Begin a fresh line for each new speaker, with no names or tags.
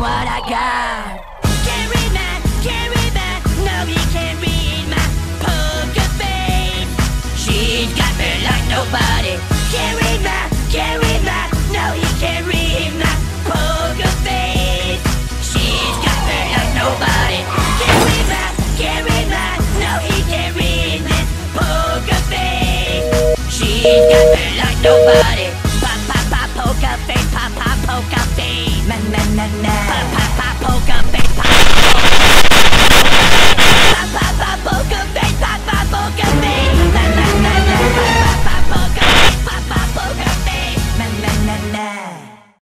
What I got. My, no can't read my poker face. She's got me like nobody. My, my, no can't read my poker face. She's got me like nobody. My, my, no he can't read this poker face. She's got me like nobody. Pop, pop, pop, poker face, pop, pop, poker face.
Man, man, man, man! Pop, pop, pop, polka.